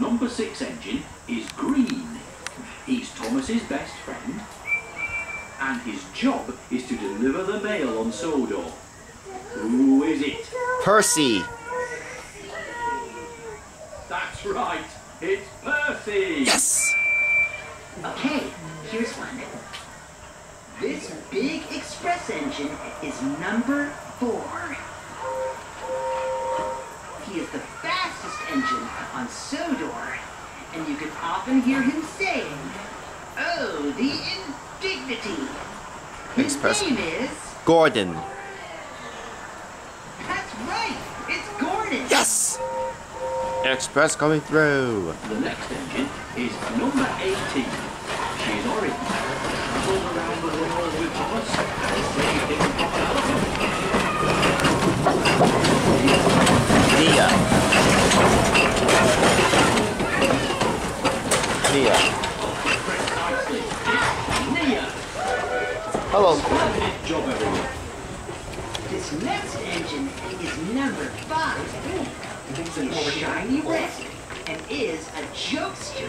number six engine is green. He's Thomas's best friend. And his job is to deliver the mail on Sodor. Who is it? Percy. That's right. It's Percy. Yes. Okay, here's one. This big express engine is number four. He is the fastest engine on Sodor, and you can often hear him saying, Oh, the indignity. His Express- name is... Gordon. That's right, it's Gordon. Yes. Express coming through. The next engine is number 18. She's orange. Travels around the world with Thomas and Nia. Hello. This next engine is number five. He is shiny red and is a jokester.